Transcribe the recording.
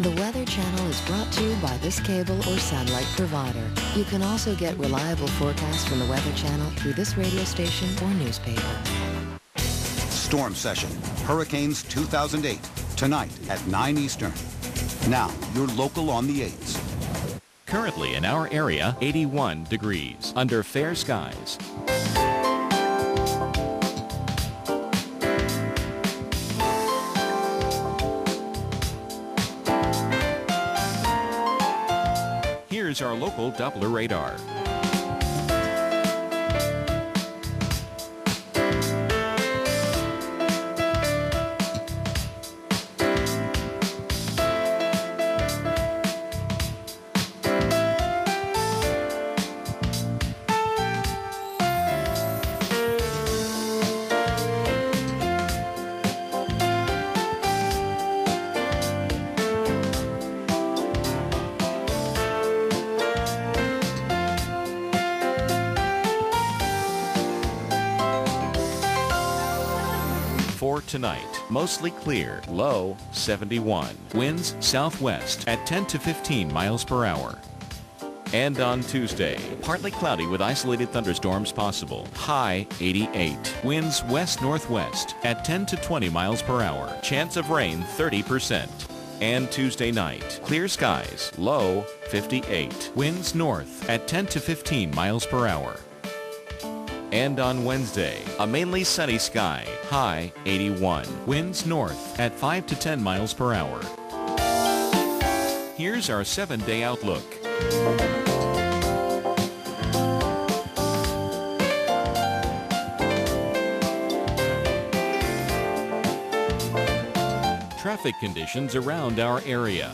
The Weather Channel is brought to you by this cable or satellite provider. You can also get reliable forecasts from the Weather Channel through this radio station or newspaper. Storm Session, Hurricanes 2008, tonight at 9 Eastern. Now, your local on the 8s. Currently in our area, 81 degrees, under fair skies. Our local Doppler radar. For tonight, mostly clear, low 71. Winds southwest at 10 to 15 miles per hour. And on Tuesday, partly cloudy with isolated thunderstorms possible. High 88. Winds west-northwest at 10 to 20 miles per hour. Chance of rain 30%. And Tuesday night, clear skies, low 58. Winds north at 10 to 15 miles per hour. And on Wednesday, a mainly sunny sky, high 81. Winds north at 5 to 10 miles per hour. Here's our seven-day outlook. Traffic conditions around our area.